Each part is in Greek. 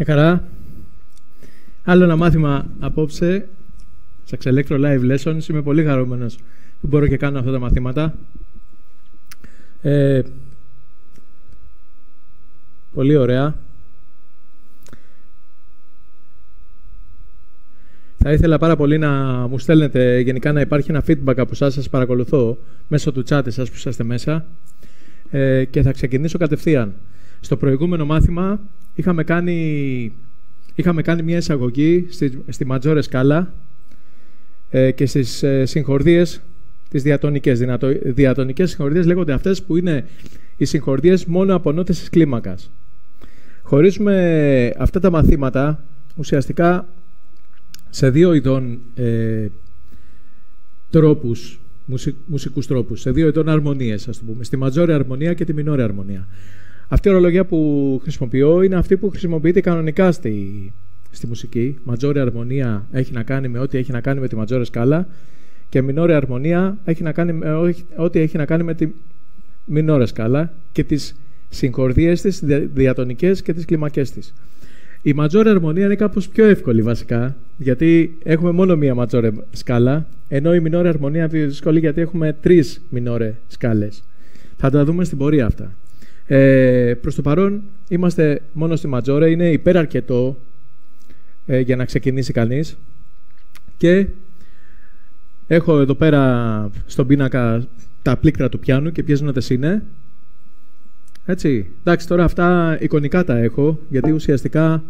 Για χαρά. Άλλο ένα μάθημα απόψε. Sax Electro Live Lessons. Είμαι πολύ χαρούμενος που μπορώ και κάνω αυτά τα μαθήματα. Ε, πολύ ωραία. Θα ήθελα πάρα πολύ να μου στέλνετε γενικά να υπάρχει ένα feedback από εσάς, σας παρακολουθώ μέσω του chat εσάς που είσαστε μέσα ε, και θα ξεκινήσω κατευθείαν. Στο προηγούμενο μάθημα είχαμε κάνει, είχαμε κάνει μια εισαγωγή στη, στη Ματζόρες σκάλα ε, και στις ε, συγχορδίες τις διατονικές. Δυνατο, διατονικές συγχορδίες λέγονται αυτές που είναι οι συγχορδίες μόνο από νότες της κλίμακας. Χωρίζουμε αυτά τα μαθήματα ουσιαστικά σε δύο ειδών ε, τρόπους, μουσικούς τρόπους, σε δύο ειδών αρμονίες, ας το πούμε, στη ματζόρια αρμονία και τη μινόρια αρμονία. Αυτή η ορολογία που χρησιμοποιώ είναι αυτή που χρησιμοποιείται κανονικά στη, στη μουσική. Ματζόρια αρμονία έχει να κάνει με ό,τι έχει να κάνει με τη ματζόρια σκάλα και μινόρια αρμονία έχει να κάνει με ό,τι έχει να κάνει με τη μινόρια σκάλα και τις συγχορδίες της, διατονικές και τις κλιμακές της. Η ματζόρια αρμονία είναι κάπως πιο εύκολη βασικά, γιατί έχουμε μόνο μία ματζόρια σκάλα, ενώ η μινόρια αρμονία είναι δύσκολη γιατί έχουμε τρεις μινόρια σκάλες. Θα τα δούμε στην πορεία αυτά. Ε, προς το παρόν είμαστε μόνο στη ματζόρια, είναι υπεραρκετό ε, για να ξεκινήσει κανείς και έχω εδώ πέρα στον πίνακα τα πλήκτρα του πιάνου και ποιες νότες είναι. Έτσι. Εντάξει, τώρα αυτά εικονικά τα έχω, γιατί ουσιαστικά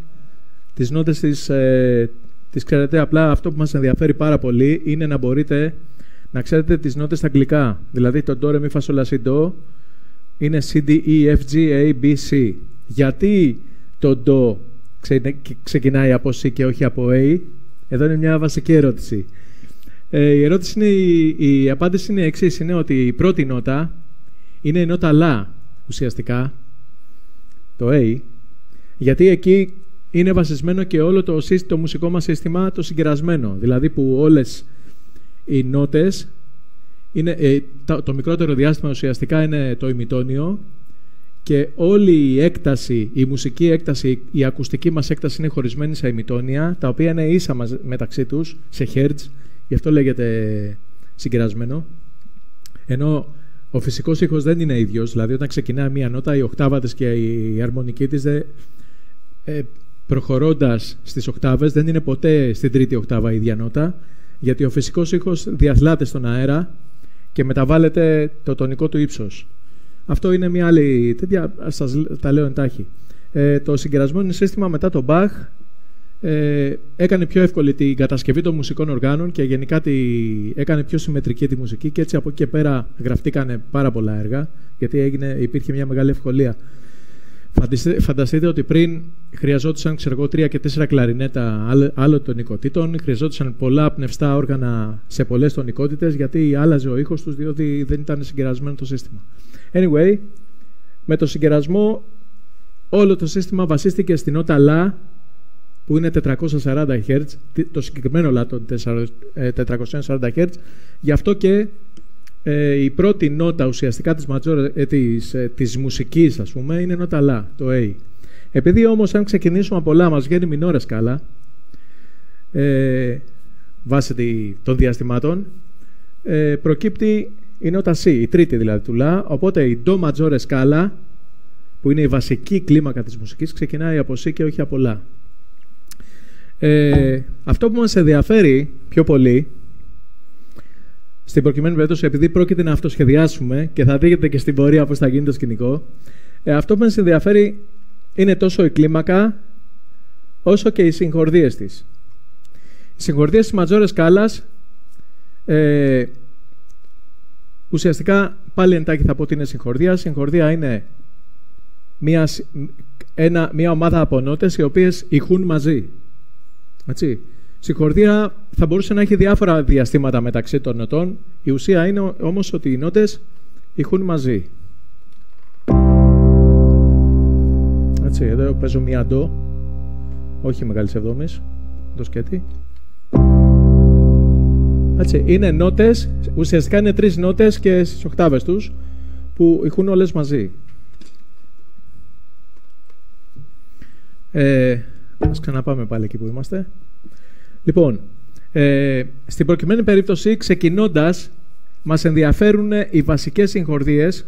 τις νότες τις, ε, τις ξέρετε. Απλά αυτό που μας ενδιαφέρει πάρα πολύ είναι να μπορείτε να ξέρετε τις νότες στα αγγλικά. Δηλαδή το do, re, mi, είναι C, D, E, F, G, A, B, C. Γιατί το do ξεκινάει από C και όχι από A; Εδώ είναι μια βασική ερώτηση. Ε, η ερώτηση είναι, η, η απάντηση είναι εξής είναι ότι η πρώτη νότα είναι η νότα λα ουσιαστικά, το A, γιατί εκεί είναι βασισμένο και όλο το, το μουσικό μας σύστημα το συγκερασμένο. Δηλαδή που όλες οι νότες, είναι, ε, το, το μικρότερο διάστημα ουσιαστικά είναι το ημιτόνιο και όλη η έκταση, η μουσική έκταση, η ακουστική μας έκταση είναι χωρισμένη σε ημιτόνια, τα οποία είναι ίσα μεταξύ τους, σε hertz, γι' αυτό λέγεται συγκερασμένο. Ενώ ο φυσικός ήχος δεν είναι ίδιος. Δηλαδή, όταν ξεκινά μία νότα, η οκτάβα τη και η αρμονική της, ε, προχωρώντας στις οκτάβες, δεν είναι ποτέ στην τρίτη οκτάβα η ίδια νότα, γιατί ο φυσικός ήχος διαθλάται στον αέρα και μεταβάλλεται το τονικό του ύψος. Αυτό είναι μια άλλη τέτοια, σας τα λέω εντάχει. Ε, το συγκερασμένο σύστημα μετά τον Bach ε, έκανε πιο εύκολη την κατασκευή των μουσικών οργάνων και γενικά τη, έκανε πιο συμμετρική τη μουσική και έτσι από εκεί και πέρα γραφτήκανε πάρα πολλά έργα γιατί έγινε, υπήρχε μια μεγάλη ευκολία. Φανταστείτε ότι πριν χρειαζόντουσαν ξέρω εγώ, τρία και τέσσερα κλαρινέτα άλλων τονικοτήτων, χρειαζόντουσαν πολλά πνευστά όργανα σε πολλές τονικότητε γιατί άλλαζε ο ήχος τους διότι δεν ήταν συγκερασμένο το σύστημα. Anyway, με το συγκερασμό όλο το σύστημα βασίστηκε στην νότα λα που είναι 440 Hz, το συγκεκριμένο λάτο 440 Hz, γι' αυτό και ε, η πρώτη νότα ουσιαστικά της, major, ε, της, ε, της μουσικής, ας πούμε, είναι νότα λα, το A. Επειδή όμως αν ξεκινήσουμε από λα μας βγαίνει μινόρε σκάλα, ε, βάσει των διαστημάτων, ε, προκύπτει η νότα C, η τρίτη δηλαδή του λα, οπότε η do major σκάλα, που είναι η βασική κλίμακα της μουσικής, ξεκινάει από C και όχι από λα. Ε, αυτό που μας ενδιαφέρει πιο πολύ, στην προκειμένη περίπτωση, επειδή πρόκειται να αυτοσχεδιάσουμε και θα δείτε και στην πορεία πώς θα γίνει το σκηνικό, ε, αυτό που μας ενδιαφέρει είναι τόσο η κλίμακα, όσο και οι συγχορδίες της. Οι συγχορδίες της ματζόρες σκάλας, ε, ουσιαστικά, πάλι εντάχει θα πω ότι είναι συγχορδία. Συγχορδία είναι μια, ένα, μια ομάδα από νότες οι οποίες ηχούν μαζί. Έτσι. Συγχορδία θα μπορούσε να έχει διάφορα διαστήματα μεταξύ των νοτών. Η ουσία είναι όμως ότι οι νότες ηχούν μαζί. Έτσι, εδώ παίζω μία ντο, όχι μεγάλης εβδόμης, το σκέτη. Έτσι, είναι νότες, ουσιαστικά είναι τρεις νότες και στις οκτάβες τους που ηχούν όλες μαζί. Ε, Ας ξαναπάμε πάλι εκεί που είμαστε. Λοιπόν, ε, στην προκειμένη περίπτωση, ξεκινώντας, μας ενδιαφέρουν οι βασικές συγχορδίες,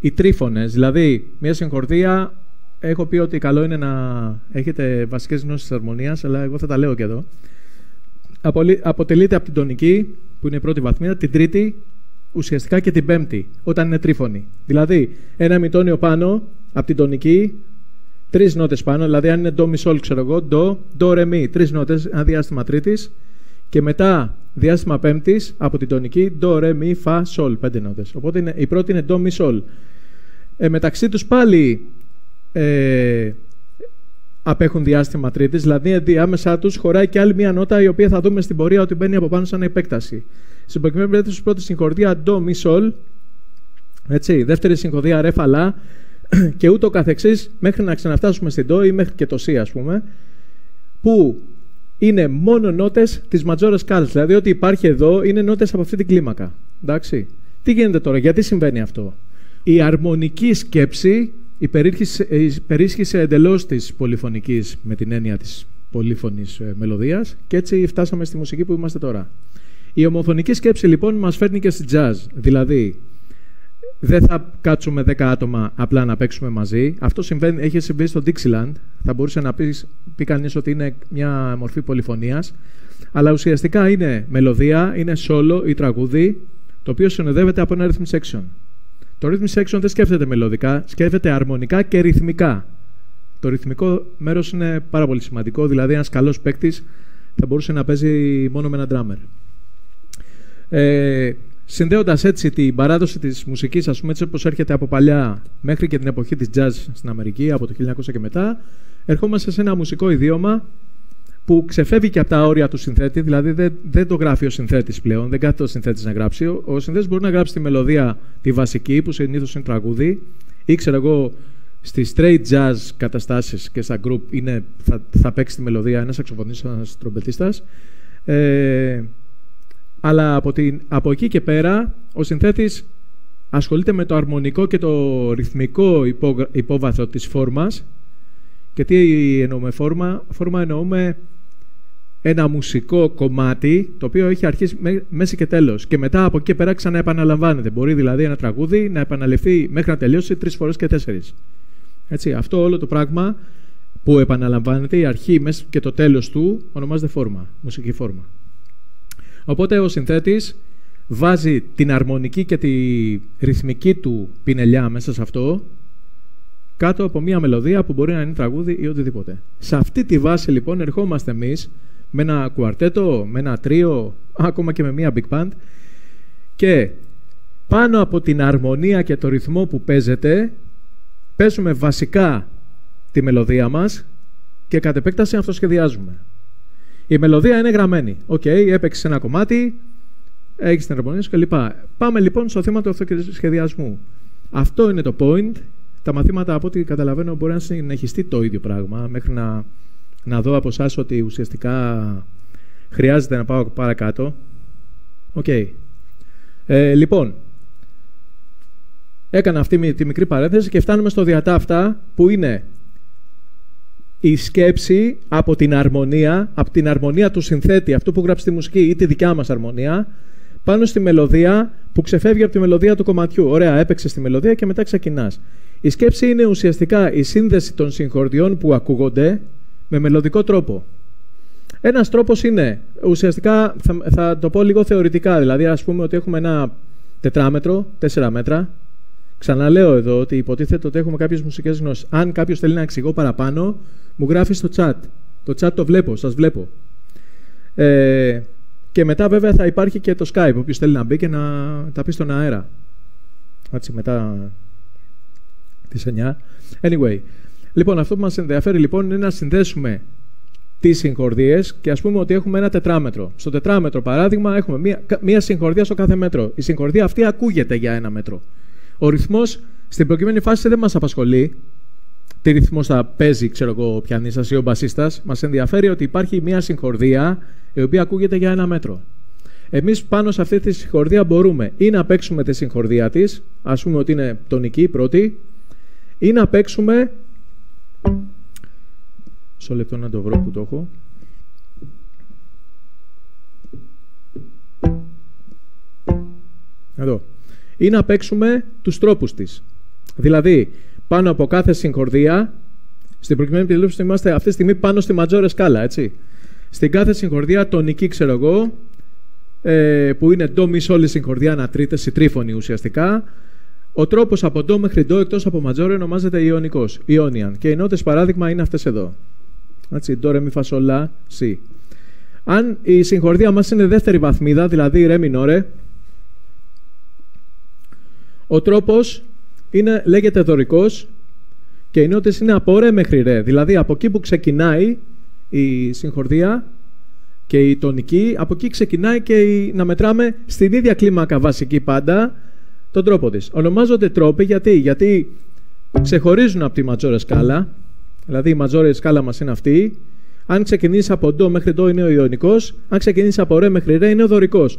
οι τρίφωνες. Δηλαδή, μια συγχορδία, έχω πει ότι καλό είναι να έχετε βασικές γνώσεις της αρμονίας, αλλά εγώ θα τα λέω και εδώ. Αποτελείται από την τονική, που είναι η πρώτη βαθμίδα, την τρίτη, ουσιαστικά και την πέμπτη, όταν είναι τρίφωνη. Δηλαδή, ένα μητόνιο πάνω από την τονική, τρεις νότες πάνω, δηλαδή αν είναι ντο μισόλ, ξέρω εγώ, ντο, ντο ρε μη, τρεις νότες, ένα διάστημα τρίτης, και μετά διάστημα πέμπτης από την τονική, ντο ρε μη, φα, σολ, πέντε νότες. Οπότε είναι, η πρώτη είναι ντο μισόλ. Ε, μεταξύ τους πάλι ε, απέχουν διάστημα τρίτης, δηλαδή διάμεσά τους χωράει και άλλη μία νότα η οποία θα δούμε στην πορεία ότι μπαίνει από πάνω σαν επέκταση. Στην προκειμένη περίπτωση, πρώτη συγχορδία ντο μη σολ. Έτσι, δεύτερη συγχορδία ρε φαλά και ούτω καθεξής μέχρι να ξαναφτάσουμε στην ντο ή μέχρι και το σι ας πούμε που είναι μόνο νότες της major scales. Δηλαδή ότι υπάρχει εδώ είναι νότες από αυτή την κλίμακα. Εντάξει. Τι γίνεται τώρα, γιατί συμβαίνει αυτό; Η αρμονική σκέψη υπερίσχυσε εντελώς της πολυφωνικής με την έννοια της πολύφωνης ε, μελωδίας και έτσι φτάσαμε στη μουσική που είμαστε τώρα. Η ομοφωνική σκέψη λοιπόν μας φέρνει και στη jazz. Δηλαδή, δεν θα κάτσουμε 10 άτομα απλά να παίξουμε μαζί. Αυτό συμβαίνει, έχει συμβεί στο Dixieland. Θα μπορούσε να πεις, πει κανείς ότι είναι μια μορφή πολυφωνίας. Αλλά ουσιαστικά είναι μελωδία, είναι solo ή τραγούδι, το οποίο συνοδεύεται από ένα rhythm section. Το rhythm section δεν σκέφτεται μελωδικά, σκέφτεται αρμονικά και ρυθμικά. Το ρυθμικό μέρος είναι πάρα πολύ σημαντικό, δηλαδή ένας καλός παίκτης θα μπορούσε να παίζει μόνο με ένα drummer. Ε, Συνδέοντας έτσι την παράδοση της μουσικής, ας πούμε, έτσι όπως έρχεται από παλιά μέχρι και την εποχή της jazz στην Αμερική, από το 1900 και μετά, ερχόμαστε σε ένα μουσικό ιδίωμα που ξεφεύγει και από τα όρια του συνθέτη, δηλαδή δεν, δεν το γράφει ο συνθέτης πλέον, δεν κάθεται ο συνθέτης να γράψει. Ο, ο συνθέτης μπορεί να γράψει τη μελωδία τη βασική, που συνήθως είναι τραγούδι, ή ξέρω εγώ, στις straight jazz καταστάσεις και στα group είναι, θα, θα παίξει τη μελωδία ένας σαξοφωνista, ένας τρομπετίστας. Ε, αλλά από, την, από εκεί και πέρα ο συνθέτης ασχολείται με το αρμονικό και το ρυθμικό υπόβαθρο της φόρμας και τι εννοούμε φόρμα; Φόρμα εννοούμε ένα μουσικό κομμάτι το οποίο έχει αρχίσει μέση και τέλος και μετά από εκεί και πέρα ξανά επαναλαμβάνεται. Μπορεί δηλαδή ένα τραγούδι να επαναληφθεί μέχρι να τελειώσει τρεις φορές και τέσσερις. Έτσι, αυτό όλο το πράγμα που επαναλαμβάνεται, η αρχή και το τέλος του ονομάζεται φόρμα, μουσική φόρμα. Οπότε ο συνθέτης βάζει την αρμονική και τη ρυθμική του πινελιά μέσα σε αυτό κάτω από μια μελωδία που μπορεί να είναι τραγούδι ή οτιδήποτε. Σε αυτή τη βάση λοιπόν ερχόμαστε εμείς με ένα κουαρτέτο, με ένα τρίο, ακόμα και με μια big band και πάνω από την αρμονία και το ρυθμό που παίζεται παίζουμε βασικά τη μελωδία μας και κατ' επέκταση αυτοσχεδιάζουμε. Η μελωδία είναι γραμμένη. Okay, έπαιξε ένα κομμάτι, έχεις την αρμονία σου κλπ. Πάμε λοιπόν στο θέμα του αυτοσχεδιασμού. Αυτό είναι το point. Τα μαθήματα, από ό,τι καταλαβαίνω, μπορεί να συνεχιστεί το ίδιο πράγμα μέχρι να, να δω από εσάς ότι ουσιαστικά χρειάζεται να πάω παρακάτω. Okay. Ε, λοιπόν, έκανα αυτή τη μικρή παρένθεση και φτάνουμε στο διά ταύτα που είναι η σκέψη από την αρμονία, από την αρμονία του συνθέτη, αυτό που γράψει τη μουσική ή τη δικιά μας αρμονία, πάνω στη μελωδία που ξεφεύγει από τη μελωδία του κομματιού. Ωραία, έπαιξε στη μελωδία και μετά ξεκινάς. Η σκέψη είναι ουσιαστικά η σύνδεση των συγχορδιών που ακούγονται με μελωδικό τρόπο. Ένας τρόπος είναι, ουσιαστικά θα, θα το πω λίγο θεωρητικά, δηλαδή ας πούμε ότι έχουμε ένα τετράμετρο, τέσσερα μέτρα, Ξαναλέω εδώ ότι υποτίθεται ότι έχουμε κάποιες μουσικές γνώσεις. Αν κάποιος θέλει να εξηγώ παραπάνω, μου γράφει στο chat. Το chat το βλέπω, σας βλέπω. Ε, και μετά βέβαια θα υπάρχει και το Skype, όποιος θέλει να μπει και να τα πει στον αέρα. Έτσι, μετά τις 9. Anyway, λοιπόν, αυτό που μας ενδιαφέρει λοιπόν είναι να συνδέσουμε τις συγχορδίες και ας πούμε ότι έχουμε ένα τετράμετρο. Στο τετράμετρο, παράδειγμα, έχουμε μία, μία συγχορδία στο κάθε μέτρο. Η συγχορδία αυτή ακούγεται για ένα μέτρο. Ο ρυθμός στην προκειμένη φάση δεν μας απασχολεί. Τι ρυθμός θα παίζει, ξέρω εγώ, ο πιανίστας ή ο μπασίστας. Μας ενδιαφέρει ότι υπάρχει μια συγχορδία η οποία ακούγεται για ένα μέτρο. Εμείς πάνω σε αυτή τη συγχορδία μπορούμε ή να παίξουμε τη συγχορδία της, ας πούμε ότι είναι τονική πρώτη, ή να παίξουμε Μισό λεπτό να το βρω που το έχω. Εδώ. Ή να παίξουμε τους τρόπους της. Δηλαδή, πάνω από κάθε συγχορδία, στην προκειμένη περίπτωση είμαστε αυτή τη στιγμή πάνω στη ματζόρε σκάλα, έτσι. Στην κάθε συγχορδία, τονική, ξέρω εγώ, ε, που είναι ντο μη όλη συγχορδία ανατρίτε, τρίφωνη ουσιαστικά. Ο τρόπος από ντο μέχρι ντο εκτός από ματζόρε ονομάζεται Ιωνικός, Ιόνιαν. Και οι νότες παράδειγμα είναι αυτές εδώ. Έτσι, ντο, ρε, μη, φασολά, σι. Αν η συγχορδία μας είναι δεύτερη βαθμίδα, δηλαδή ρε μινόρε, ο τρόπος λέγεται δωρικός και οι νότε είναι από ρε μέχρι ρε. Δηλαδή από εκεί που ξεκινάει η συγχορδία και η τονική, από εκεί ξεκινάει και η, να μετράμε στην ίδια κλίμακα βασική πάντα τον τρόπο της. Ονομάζονται τρόποι γιατί, γιατί ξεχωρίζουν από τη ματζόρε σκάλα, δηλαδή η ματζόρε σκάλα μας είναι αυτή, αν ξεκινήσεις από ντο μέχρι ντο είναι ο ιονικός, αν ξεκινήσεις από ρε μέχρι ρε είναι ο δωρικός.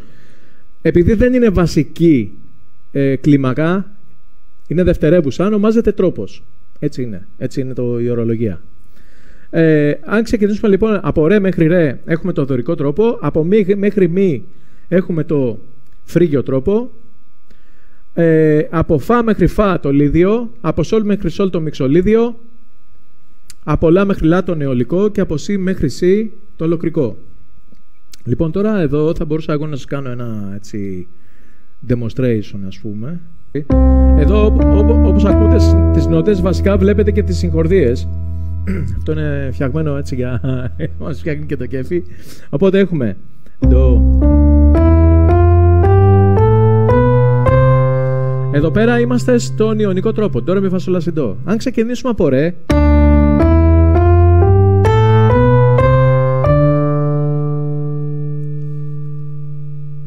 Επειδή δεν είναι βασική ε, κλίμακα, είναι δευτερεύουσα, ονομάζεται τρόπος. Έτσι είναι. Έτσι είναι το, η ορολογία. Ε, αν ξεκινήσουμε λοιπόν από ρε μέχρι ρε έχουμε το δωρικό τρόπο, από μη μέχρι μη έχουμε το φρίγιο τρόπο, ε, από φα μέχρι φα το λίδιο, από σολ μέχρι σολ το μιξολίδιο, από λα μέχρι λα το νεολικό και από σι μέχρι σι το ολοκρικό. Λοιπόν τώρα εδώ θα μπορούσα εγώ να σας κάνω ένα έτσι demonstration ας πούμε. Εδώ όπως ακούτε τις νότες βασικά βλέπετε και τις συγχορδίες. Αυτό είναι φτιαγμένο έτσι για να μας φτιάχνει και το κέφι. Οπότε έχουμε το... Εδώ πέρα είμαστε στον ιονικό τρόπο. Τώρα μη φασολά συντό. Αν ξεκινήσουμε από ρε...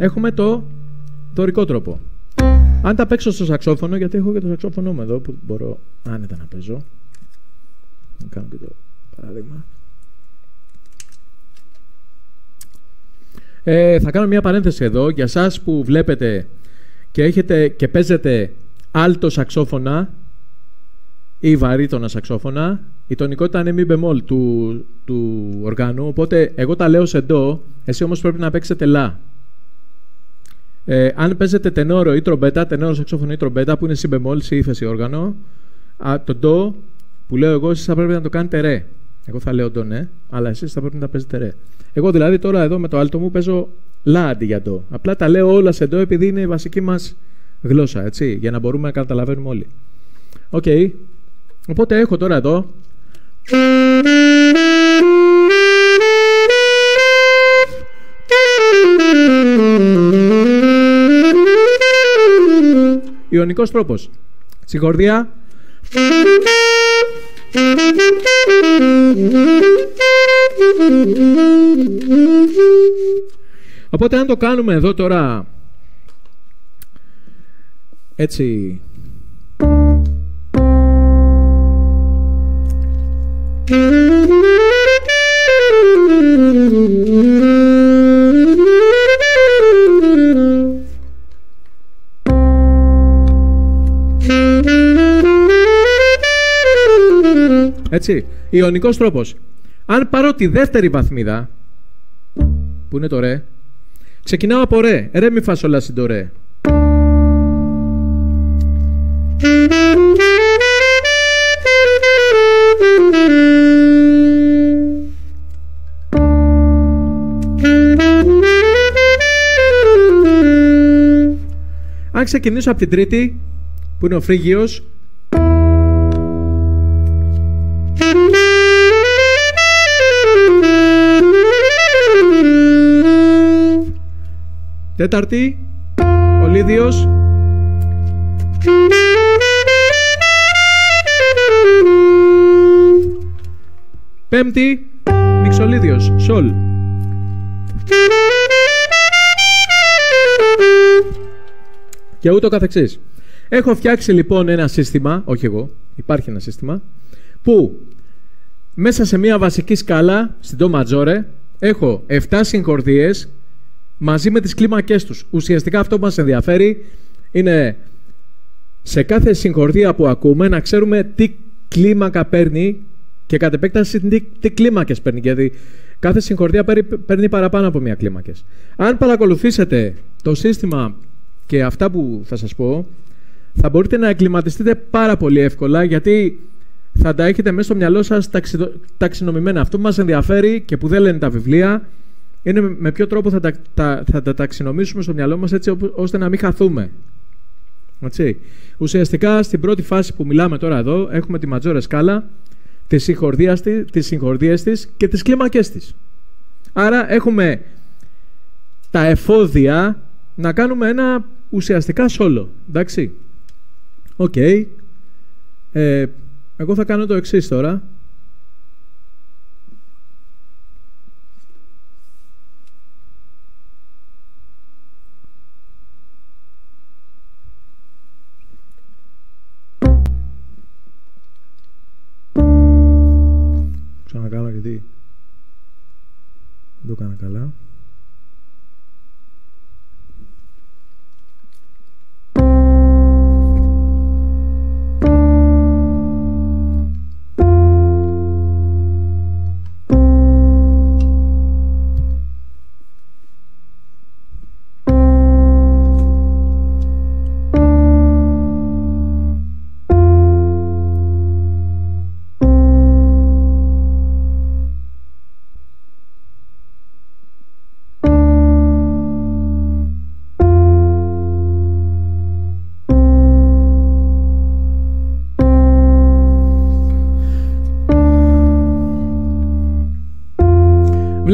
Έχουμε το δωρικό τρόπο. Αν τα παίξω στο σαξόφωνο, γιατί έχω και το σαξόφωνο μου εδώ που μπορώ άνετα να παίζω. Να κάνω και το παράδειγμα. Ε, θα κάνω μια παρένθεση εδώ για σας που βλέπετε και έχετε και παίζετε άλτο σαξόφωνα ή βαρύτονα σαξόφωνα. Η τονικότητα είναι μη μπεμόλ του, του οργάνου, οπότε εγώ τα λέω σε ντο, εσύ όμως πρέπει να παίξετε λα. Ε, αν παίζετε τενόρο ή τρομπέτα, τενόρο σαξόφωνο ή τρομπέτα, που είναι σι μπεμόλ, σι ύφεση όργανο, α, το ντο που λέω εγώ, εσείς θα πρέπει να το κάνετε ρε. Εγώ θα λέω ντο ναι, αλλά εσείς θα πρέπει να τα παίζετε ρε. Εγώ δηλαδή τώρα εδώ με το άλτο μου παίζω λα αντί για ντο. Απλά τα λέω όλα σε ντο επειδή είναι η βασική μας γλώσσα, έτσι, για να μπορούμε να καταλαβαίνουμε όλοι. Okay. Οπότε έχω τώρα εδώ. Ιωνικός τρόπος. Συγχορδία. Οπότε αν το κάνουμε εδώ τώρα έτσι Έτσι. Ιωνικός τρόπος. Αν πάρω τη δεύτερη βαθμίδα, που είναι το ρε, ξεκινάω από ρε. Ρε μη φασολά το ρε. Αν ξεκινήσω από την τρίτη, που είναι ο φρίγιος, Τέταρτη, ο Λίδιος. Πέμπτη, Μιξολίδιος, Σολ. Και ούτω καθεξής. Έχω φτιάξει λοιπόν ένα σύστημα, όχι εγώ, υπάρχει ένα σύστημα, που μέσα σε μια βασική σκάλα, στην το ματζόρε, έχω 7 συγχορδίες μαζί με τις κλίμακές τους. Ουσιαστικά αυτό που μας ενδιαφέρει είναι σε κάθε συγχορδία που ακούμε να ξέρουμε τι κλίμακα παίρνει Και κατ' επέκταση τι, τι κλίμακες παίρνει, γιατί κάθε συγχορδία παίρνει παραπάνω από μία κλίμακες. Αν παρακολουθήσετε το σύστημα και αυτά που θα σας πω, θα μπορείτε να εγκληματιστείτε πάρα πολύ εύκολα, γιατί θα τα έχετε μέσα στο μυαλό σας ταξινομημένα. Αυτό που μας ενδιαφέρει και που δεν λένε τα βιβλία, είναι με ποιο τρόπο θα τα, τα, θα τα ταξινομήσουμε στο μυαλό μας έτσι ώστε να μην χαθούμε. Έτσι. Ουσιαστικά στην πρώτη φάση που μιλάμε τώρα εδώ έχουμε τη ματζόρε σκάλα, τις συγχορδίες της και τις κλίμακές της. Άρα έχουμε τα εφόδια να κάνουμε ένα ουσιαστικά σόλο. Εντάξει. Okay. Ε, εγώ θα κάνω το εξής τώρα.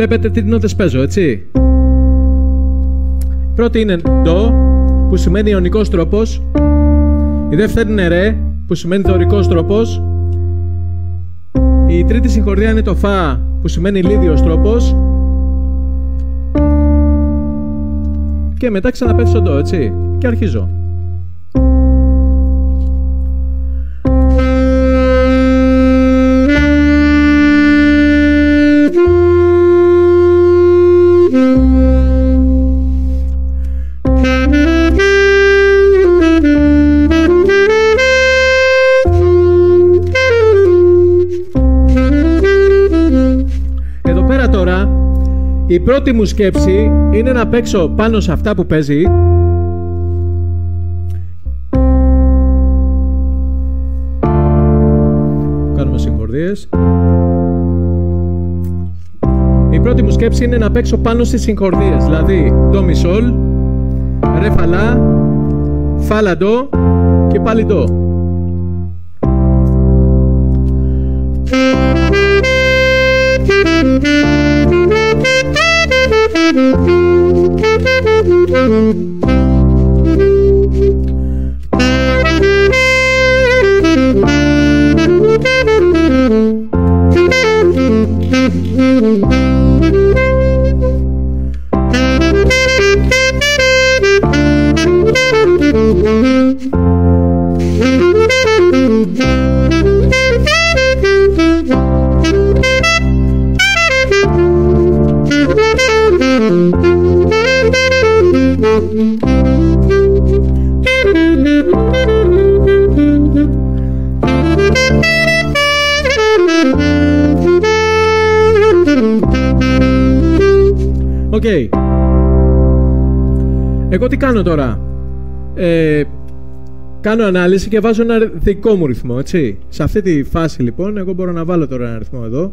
Βλέπετε τι νότες παίζω, έτσι. Πρώτη είναι ντο, που σημαίνει ιονικός τρόπος. Η δεύτερη είναι ρε, που σημαίνει δωρικός τρόπος. Η τρίτη συγχωρδία είναι το φα, που σημαίνει λίδιος τρόπος. Και μετά ξαναπέφτει στο ντο, έτσι. Και αρχίζω. Η πρώτη μου σκέψη είναι να παίξω πάνω σε αυτά που παίζει. Κάνουμε συγχορδίες. Η πρώτη μου σκέψη είναι να παίξω πάνω στις συγχορδίες Δηλαδή το μισόλ, ρε φαλά, φάλαντο και πάλι Thank you. Το Εγώ τι κάνω τώρα; Ε, κάνω ανάλυση και βάζω ένα δικό μου ρυθμό, έτσι. Σε αυτή τη φάση λοιπόν, εγώ μπορώ να βάλω τώρα ένα ρυθμό εδώ.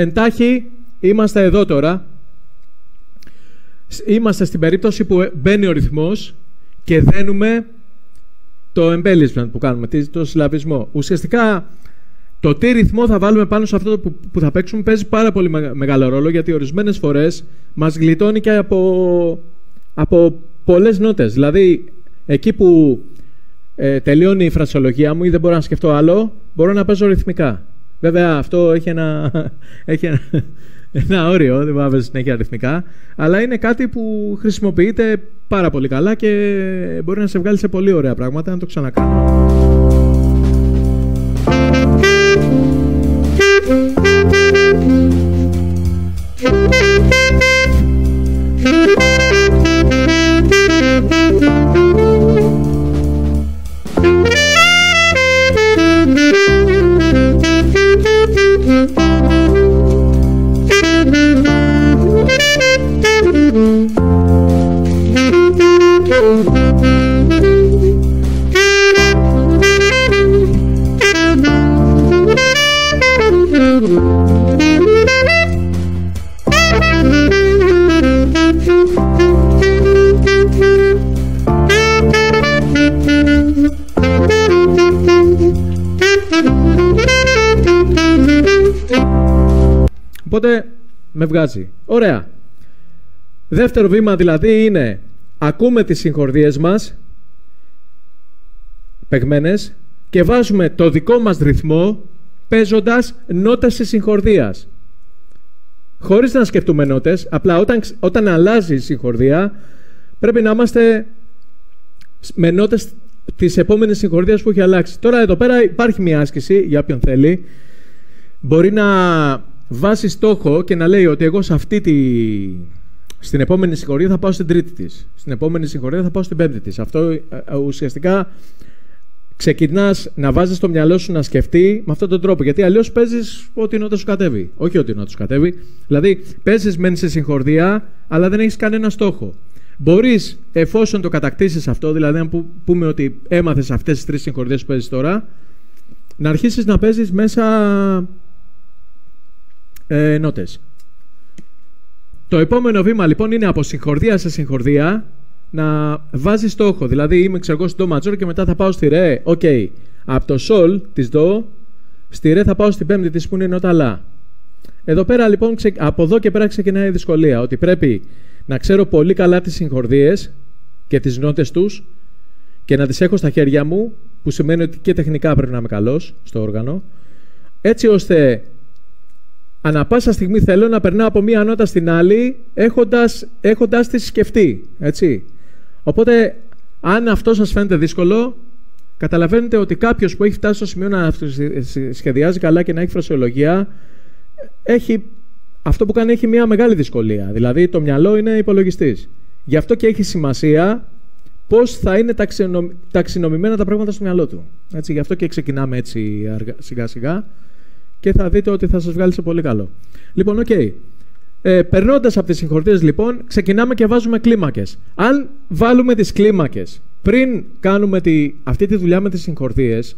Εντάχει είμαστε εδώ τώρα. Είμαστε στην περίπτωση που μπαίνει ο ρυθμός και δένουμε το embellishment που κάνουμε, το συλλαβισμό. Ουσιαστικά το τι ρυθμό θα βάλουμε πάνω σε αυτό που, που θα παίξουμε παίζει πάρα πολύ μεγάλο ρόλο γιατί ορισμένες φορές μας γλιτώνει και από, από πολλές νότες. Δηλαδή εκεί που ε, τελειώνει η φρασιολογία μου ή δεν μπορώ να σκεφτώ άλλο, μπορώ να παίζω ρυθμικά. Βέβαια αυτό έχει ένα, έχει ένα, ένα όριο, δεν μπορεί να συνέχεια αριθμικά, αλλά είναι κάτι που χρησιμοποιείται πάρα πολύ καλά και μπορεί να σε βγάλει σε πολύ ωραία πράγματα να το ξανακάνω. Οπότε με βγάζει. Ωραία. Δεύτερο βήμα δηλαδή είναι ακούμε τις συγχορδίες μας παιγμένες και βάζουμε το δικό μας ρυθμό παίζοντας νότες της συγχορδίας. Χωρίς να σκεφτούμε νότες, απλά όταν, όταν αλλάζει η συγχορδία πρέπει να είμαστε με νότες της επόμενης συγχορδίας που έχει αλλάξει. Τώρα εδώ πέρα υπάρχει μια άσκηση για όποιον θέλει. Μπορεί να βάσει στόχο και να λέει ότι εγώ σε αυτή τη... Στην επόμενη συγχωρία θα πάω στην τρίτη της. Στην επόμενη συγχωρία θα πάω στην πέμπτη της. Αυτό ε, ε, ουσιαστικά ξεκινάς να βάζεις το μυαλό σου να σκεφτεί με αυτόν τον τρόπο. Γιατί αλλιώς παίζεις ό,τι νότα σου κατέβει. Όχι ό,τι νότα σου κατέβει. Δηλαδή παίζεις μεν σε συγχορδία, αλλά δεν έχεις κανένα στόχο. Μπορείς, εφόσον το κατακτήσεις αυτό, δηλαδή αν πούμε ότι έμαθες αυτές τις τρεις συγχορδίε που παίζεις τώρα, να αρχίσεις να παίζεις μέσα ε, νότες. Το επόμενο βήμα λοιπόν είναι από συγχορδία σε συγχορδία να βάζει στόχο. Δηλαδή είμαι ξέρω στο major και μετά θα πάω στη ρε. Okay. Από το σολ της ντο στη ρε θα πάω στην πέμπτη της που είναι η νότα λα. Εδώ πέρα λοιπόν από εδώ και πέρα ξεκινάει η δυσκολία. Ότι πρέπει να ξέρω πολύ καλά τις συγχορδίες και τις νότες τους και να τις έχω στα χέρια μου που σημαίνει ότι και τεχνικά πρέπει να είμαι καλός στο όργανο έτσι ώστε Ανά πάσα στιγμή θέλω να περνάω από μία νότα στην άλλη έχοντας, έχοντας τη σκεφτεί. Έτσι. Οπότε, αν αυτό σας φαίνεται δύσκολο, καταλαβαίνετε ότι κάποιος που έχει φτάσει στο σημείο να σχεδιάζει καλά και να έχει φρασιολογία, έχει, αυτό που κάνει έχει μία μεγάλη δυσκολία. Δηλαδή, το μυαλό είναι υπολογιστής. Γι' αυτό και έχει σημασία πώς θα είναι ταξινομημένα τα πράγματα στο μυαλό του. Έτσι, γι' αυτό και ξεκινάμε έτσι σιγά-σιγά και θα δείτε ότι θα σας βγάλει σε πολύ καλό. Λοιπόν, okay. Ε, Περνώντας από τις συγχορδίες λοιπόν, ξεκινάμε και βάζουμε κλίμακες. Αν βάλουμε τις κλίμακες πριν κάνουμε τη, αυτή τη δουλειά με τις συγχορδίες,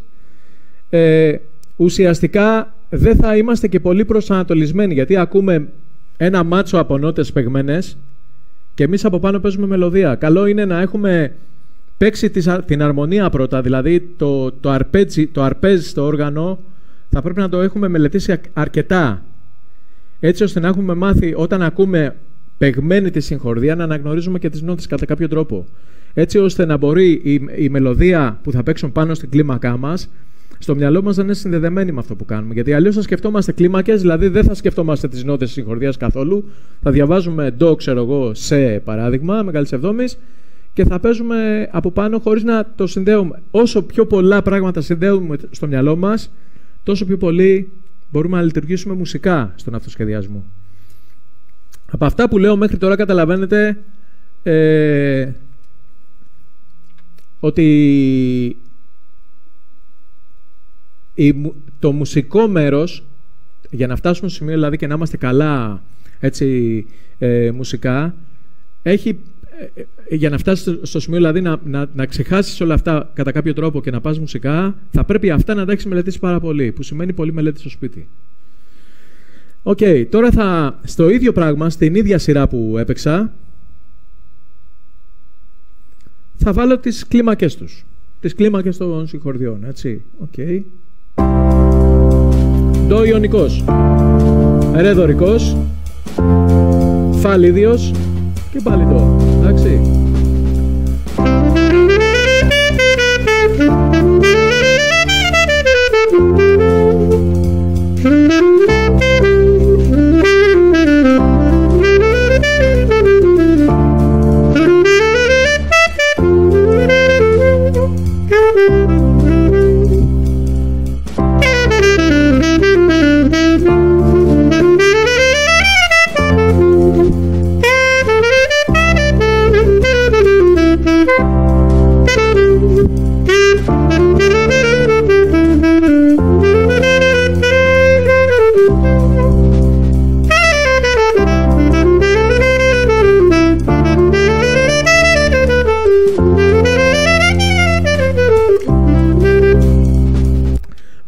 ε, ουσιαστικά δεν θα είμαστε και πολύ προσανατολισμένοι, γιατί ακούμε ένα μάτσο από νότες παιγμένες και εμείς από πάνω παίζουμε μελωδία. Καλό είναι να έχουμε παίξει την αρμονία πρώτα, δηλαδή το, το, αρπέτσι, το αρπέζ στο όργανο θα πρέπει να το έχουμε μελετήσει αρκετά. Έτσι ώστε να έχουμε μάθει όταν ακούμε παιγμένη τη συγχορδία να αναγνωρίζουμε και τις νότες κατά κάποιο τρόπο. Έτσι ώστε να μπορεί η, η μελωδία που θα παίξουν πάνω στην κλίμακά μας στο μυαλό μας να είναι συνδεδεμένη με αυτό που κάνουμε. Γιατί αλλιώς θα σκεφτόμαστε κλίμακες, δηλαδή δεν θα σκεφτόμαστε τις νότες τη συγχορδίας καθόλου. Θα διαβάζουμε ντο, ξέρω εγώ, σε παράδειγμα, μεγάλης εβδόμης, και θα παίζουμε από πάνω χωρίς να το συνδέουμε. Όσο πιο πολλά πράγματα συνδέουμε στο μυαλό μας, τόσο πιο πολύ μπορούμε να λειτουργήσουμε μουσικά στον αυτοσχεδιασμό. Από αυτά που λέω μέχρι τώρα καταλαβαίνετε ε, ότι το μουσικό μέρος, για να φτάσουμε στο σημείο δηλαδή και να είμαστε καλά έτσι, ε, μουσικά, έχει ε, ε, για να φτάσεις στο σημείο δηλαδή να, να, να ξεχάσεις όλα αυτά κατά κάποιο τρόπο και να πας μουσικά, θα πρέπει αυτά να τα έχεις μελετήσει πάρα πολύ. Που σημαίνει πολύ μελέτη στο σπίτι. Okay, τώρα θα στο ίδιο πράγμα, στην ίδια σειρά που έπαιξα, θα βάλω τις κλίμακες τους. Τις κλίμακες των συγχορδιών, έτσι. Okay. Ντο ιονικός. Ρε δωρικός. Και πάλι το.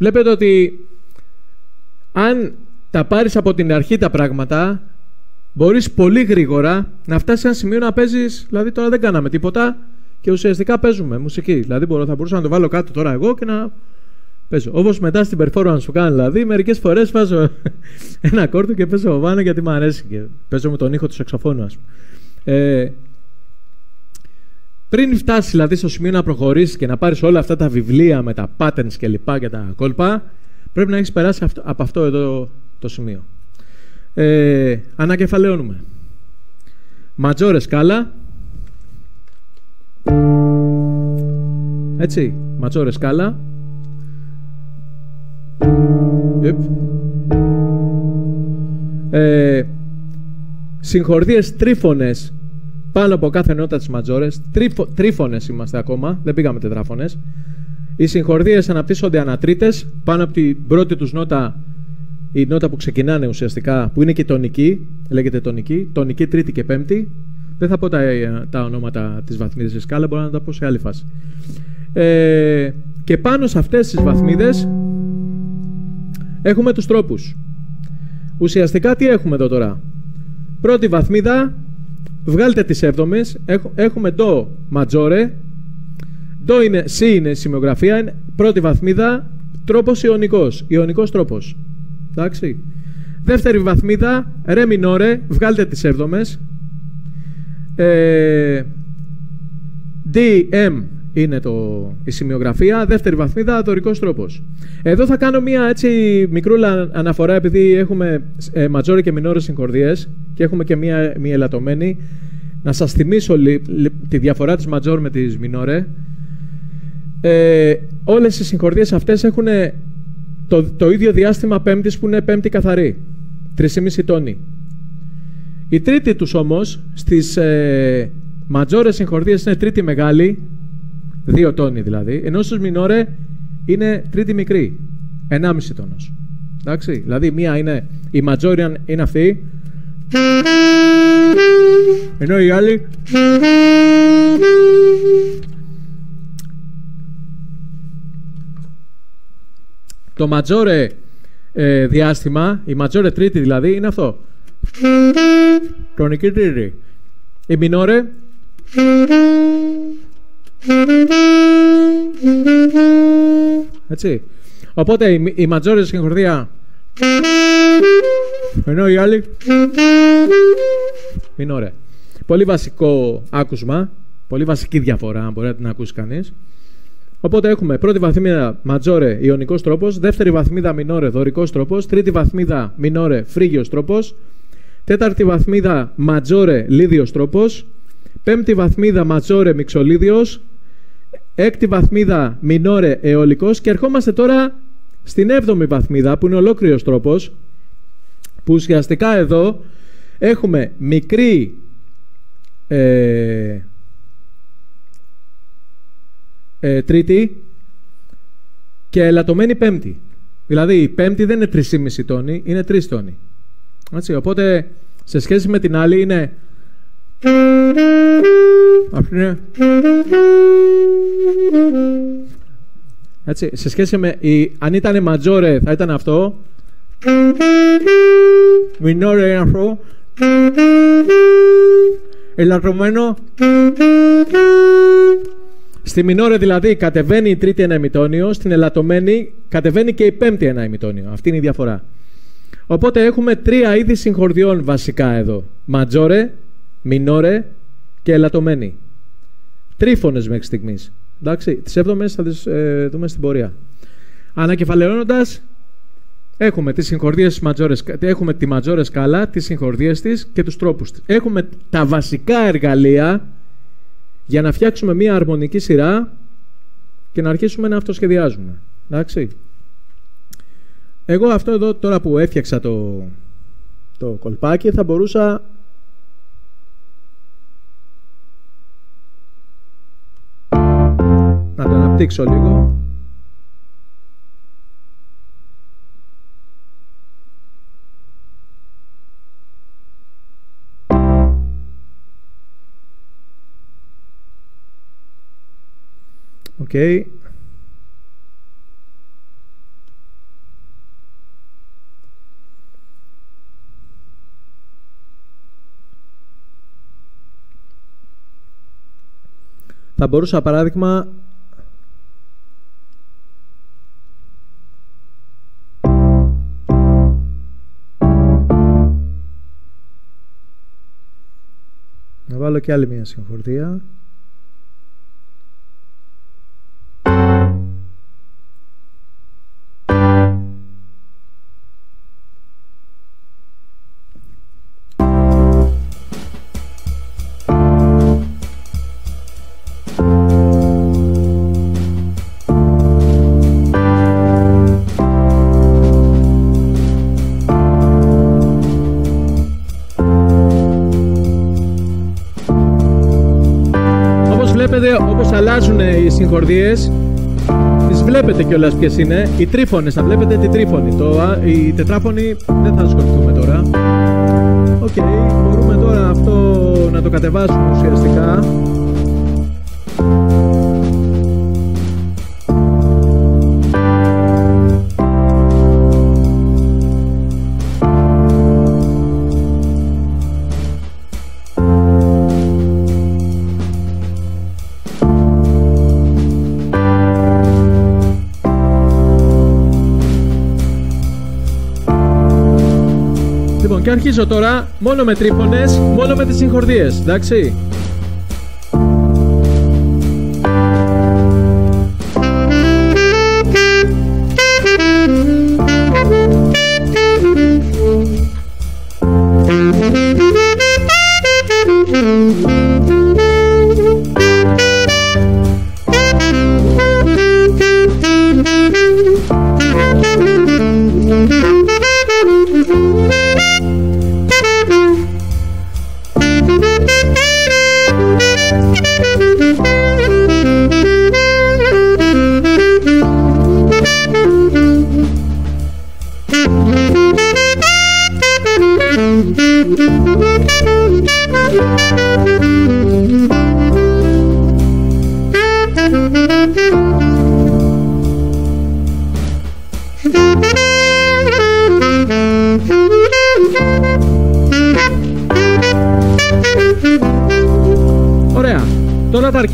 Βλέπετε ότι αν τα πάρεις από την αρχή τα πράγματα, μπορείς πολύ γρήγορα να φτάσεις σε ένα σημείο να παίζεις, δηλαδή τώρα δεν κάναμε τίποτα και ουσιαστικά παίζουμε μουσική. Δηλαδή μπορώ, θα μπορούσα να το βάλω κάτω τώρα εγώ και να παίζω. Όπως μετά στην performance που κάνω, δηλαδή, μερικές φορές βάζω ένα κόρτο και παίζω βάνα γιατί μου αρέσει και παίζω με τον ήχο του σαξοφώνου, ας πούμε. Ε, πριν φτάσεις δηλαδή στο σημείο να προχωρήσεις και να πάρεις όλα αυτά τα βιβλία με τα patterns και λοιπά και τα κόλπα, πρέπει να έχεις περάσει αυτό, από αυτό εδώ το σημείο. Ε, ανακεφαλαιώνουμε. Ματζόρες σκάλα. Έτσι, ματζόρες σκάλα. Yep. Ε, συγχορδίες τρίφωνες πάνω από κάθε νότα της ματζόρες. Τρίφο, τρίφωνες είμαστε ακόμα, δεν πήγαμε τετράφωνες. Οι συγχορδίες αναπτύσσονται ανατρίτες πάνω από την πρώτη τους νότα η νότα που ξεκινάνε ουσιαστικά, που είναι και τονική, λέγεται τονική, τονική τρίτη και πέμπτη. Δεν θα πω τα, τα ονόματα της βαθμίδας της σκάλα, μπορώ να τα πω σε άλλη φάση. Ε, και πάνω σε αυτές τις βαθμίδες έχουμε τους τρόπους. Ουσιαστικά τι έχουμε εδώ τώρα; Πρώτη βαθμίδα, βγάλτε τις έβδομες, έχουμε το ματζόρε, το είναι, σι είναι σημειογραφία, πρώτη βαθμίδα, τρόπος ιονικός, ιονικός τρόπος. Εντάξει. Δεύτερη βαθμίδα, ρε μινόρε, βγάλτε τις έβδομες. Ε, DM είναι το, η σημειογραφία. Δεύτερη βαθμίδα, δωρικός τρόπος. Εδώ θα κάνω μια έτσι μικρούλα αναφορά, επειδή έχουμε ε, ματζόρε και μινόρε συγχορδίες και έχουμε και μια, μια ελαττωμένη. Να σας θυμίσω τη διαφορά της ματζόρ με τις μινόρε. Ε, όλες οι συγχορδίες αυτές έχουν το, το ίδιο διάστημα πέμπτης που είναι πέμπτη καθαρή. 3,5 τόνοι. Η τρίτη τους όμως στις ε, ματζόρες συγχορδίες είναι τρίτη μεγάλη, 2 τόνοι δηλαδή, ενώ στους μινόρε είναι τρίτη μικρή, 1,5 τόνος. Εντάξει, δηλαδή μία είναι, η ματζόρια είναι αυτή, ενώ η άλλη Το ματζόρε ε, διάστημα, η ματζόρε τρίτη δηλαδή, είναι αυτό. Κρονική τρίτη. Η μινόρε. Έτσι. Οπότε η, η ματζόρες συγχορδία. Ενώ η άλλη. Μινόρε. Πολύ βασικό άκουσμα. Πολύ βασική διαφορά, αν μπορεί να την ακούσει κανείς. Οπότε έχουμε πρώτη βαθμίδα ματζόρε ιονικό τρόπος, δεύτερη βαθμίδα μινόρε δωρικός τρόπος, τρίτη βαθμίδα μινόρε φρίγιο τρόπος, τέταρτη βαθμίδα ματζόρε λίδιος τρόπος, πέμπτη βαθμίδα ματζόρε μιξολίδιος, έκτη βαθμίδα μινόρε αιωλικός και ερχόμαστε τώρα στην έβδομη βαθμίδα που είναι ολόκληρος τρόπος, που ουσιαστικά εδώ έχουμε μικρή ε, ε, τρίτη και ελαττωμένη πέμπτη. Δηλαδή η πέμπτη δεν είναι 3,5 τόνοι, είναι 3 τόνοι. Έτσι, οπότε σε σχέση με την άλλη είναι... Αυτή είναι... Έτσι, σε σχέση με... Η... Αν ήταν ματζόρε θα ήταν αυτό. Μινόρε είναι αυτό. Ελαττωμένο. Στη μινόρε δηλαδή κατεβαίνει η τρίτη ένα ημιτόνιο, στην ελαττωμένη κατεβαίνει και η πέμπτη ένα ημιτόνιο. Αυτή είναι η διαφορά. Οπότε έχουμε τρία είδη συγχορδιών βασικά εδώ. Ματζόρε, μινόρε και ελαττωμένη. Τρίφωνες μέχρι στιγμής. Εντάξει, τις έβδομες θα τις ε, δούμε στην πορεία. Ανακεφαλαιώνοντας, έχουμε τις συγχορδίες τη ματζόρες, έχουμε τη ματζόρες σκάλα, τις συγχορδίες της και τους τρόπους της. Έχουμε τα βασικά εργαλεία για να φτιάξουμε μία αρμονική σειρά και να αρχίσουμε να αυτοσχεδιάζουμε. Εντάξει. Εγώ αυτό εδώ τώρα που έφτιαξα το, το κολπάκι θα μπορούσα να το δείξω λίγο. Οκ. Okay. Θα μπορούσα παράδειγμα βάλω και άλλη μια συγχορδία. αλλάζουν οι συγχορδίες τις βλέπετε κιόλας ποιες είναι. Οι τρίφωνες, θα βλέπετε τη τρίφωνη. Το, η τετράφωνη δεν θα ασχοληθούμε τώρα. Okay, μπορούμε τώρα αυτό να το κατεβάσουμε ουσιαστικά. Αρχίζω τώρα μόνο με τρίπονες, μόνο με τις συγχορδίες, εντάξει.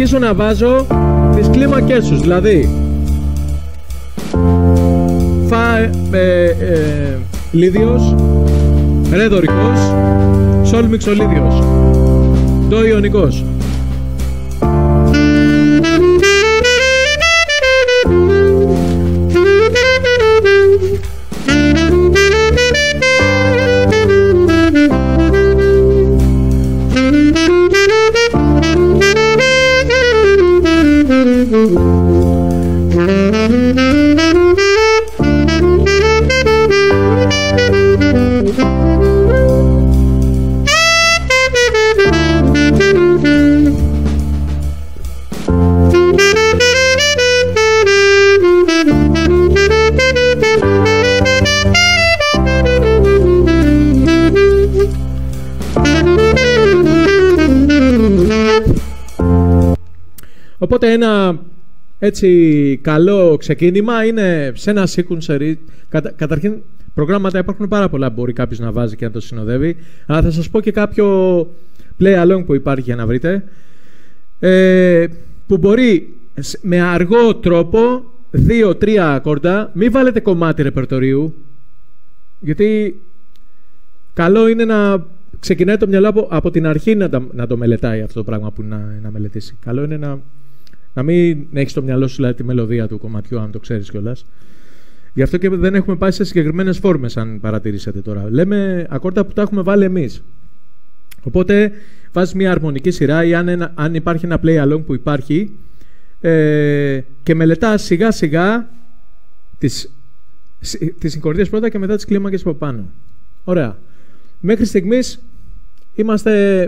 Αρχίσω να βάζω τις κλίμακές τους, δηλαδή φα, ε, ε, λίδιος, ρε δωρικός, σολ μιξολίδιος, το ιονικός. Οπότε ένα έτσι καλό ξεκίνημα είναι σε ένα sequencer. Κατα, καταρχήν προγράμματα υπάρχουν πάρα πολλά μπορεί κάποιος να βάζει και να το συνοδεύει. Αλλά θα σας πω και κάποιο play along που υπάρχει για να βρείτε. Ε, που μπορεί με αργό τρόπο, δύο-τρία ακόρτα, μην βάλετε κομμάτι ρεπερτορίου. Γιατί καλό είναι να ξεκινάει το μυαλό από, από την αρχή να, να το μελετάει αυτό το πράγμα που να, να μελετήσει. Καλό είναι να να μην έχεις στο μυαλό σου δηλαδή, τη μελωδία του κομματιού, αν το ξέρεις κιόλας. Γι' αυτό και δεν έχουμε πάει σε συγκεκριμένες φόρμες, αν παρατηρήσατε τώρα. Λέμε ακόρτα που τα έχουμε βάλει εμείς. Οπότε βάζεις μια αρμονική σειρά ή αν, αν υπάρχει ένα play along που υπάρχει ε, και μελετάς σιγά σιγά τις, τις συγχωρητές πρώτα και μετά τις κλίμακες από πάνω. Ωραία. Μέχρι στιγμής είμαστε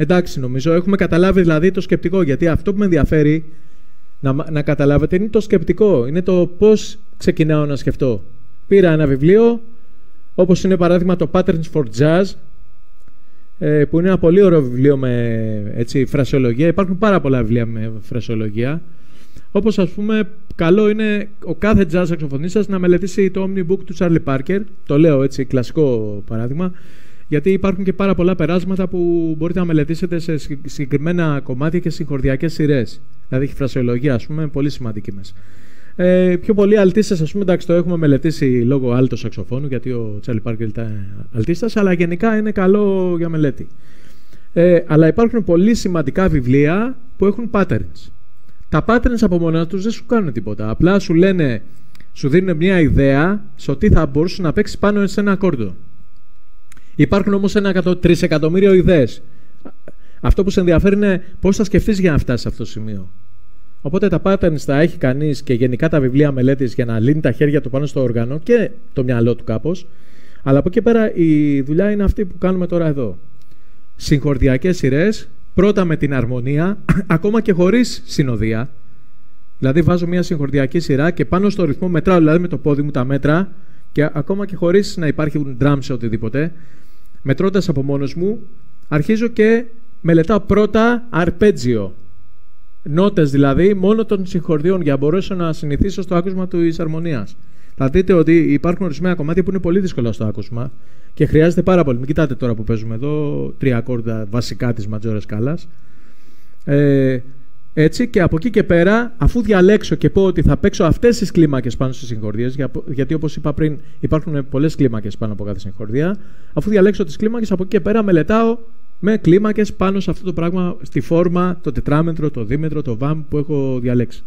Εντάξει, νομίζω. Έχουμε καταλάβει δηλαδή το σκεπτικό. Γιατί αυτό που με ενδιαφέρει να, να καταλάβετε είναι το σκεπτικό. Είναι το πώς ξεκινάω να σκεφτώ. Πήρα ένα βιβλίο, όπως είναι παράδειγμα το Patterns for Jazz, ε, που είναι ένα πολύ ωραίο βιβλίο με έτσι, φρασιολογία. Υπάρχουν πάρα πολλά βιβλία με φρασιολογία. Όπως ας πούμε, καλό είναι ο κάθε jazz σαξοφωνίστας να μελετήσει το Omnibook του Charlie Parker. Το λέω έτσι, κλασικό παράδειγμα. Γιατί υπάρχουν και πάρα πολλά περάσματα που μπορείτε να μελετήσετε σε συγκεκριμένα κομμάτια και συγχορδιακές σειρές. Δηλαδή έχει φρασιολογία, ας πούμε, πολύ σημαντική μέσα. Ε, πιο πολλοί αλτίστε, ας πούμε, εντάξει, το έχουμε μελετήσει λόγω άλτο σαξοφώνου, γιατί ο Τσάλι Πάρκερ ήταν αλτίστας, αλλά γενικά είναι καλό για μελέτη. Ε, αλλά υπάρχουν πολύ σημαντικά βιβλία που έχουν patterns. Τα patterns από μόνα τους δεν σου κάνουν τίποτα. Απλά σου λένε, σου δίνουν μια ιδέα σε τι θα μπορούσε να παίξει πάνω σε ένα ακόρντο. Υπάρχουν όμως ένα τρισεκατομμύριο ιδέες. Αυτό που σε ενδιαφέρει είναι πώς θα σκεφτείς για να φτάσεις σε αυτό το σημείο. Οπότε τα patterns θα έχει κανείς και γενικά τα βιβλία μελέτης για να λύνει τα χέρια του πάνω στο όργανο και το μυαλό του κάπως. Αλλά από εκεί πέρα η δουλειά είναι αυτή που κάνουμε τώρα εδώ. Συγχορδιακές σειρές, πρώτα με την αρμονία, ακόμα και χωρίς συνοδεία. Δηλαδή βάζω μια συγχορδιακή σειρά και πάνω στο ρυθμό μετράω δηλαδή με το πόδι μου τα μέτρα και ακόμα και χωρίς να υπάρχουν drums σε οτιδήποτε. Μετρώντας από μόνος μου, αρχίζω και μελετάω πρώτα αρπέτζιο νότες δηλαδή μόνο των συγχορδίων για να μπορέσω να συνηθίσω στο άκουσμα της αρμονίας. Θα δείτε ότι υπάρχουν ορισμένα κομμάτια που είναι πολύ δύσκολα στο άκουσμα και χρειάζεται πάρα πολύ. Μην κοιτάτε τώρα που παίζουμε εδώ τρία ακόρδα βασικά της ματζόρε κάλα. Ε, έτσι και από εκεί και πέρα, αφού διαλέξω και πω ότι θα παίξω αυτές τις κλίμακες πάνω στις συγχορδίες, γιατί όπως είπα πριν, υπάρχουν πολλές κλίμακες πάνω από κάθε συγχορδία, αφού διαλέξω τις κλίμακες, από εκεί και πέρα μελετάω με κλίμακες πάνω σε αυτό το πράγμα, στη φόρμα, το τετράμετρο, το δίμετρο, το βάμ που έχω διαλέξει.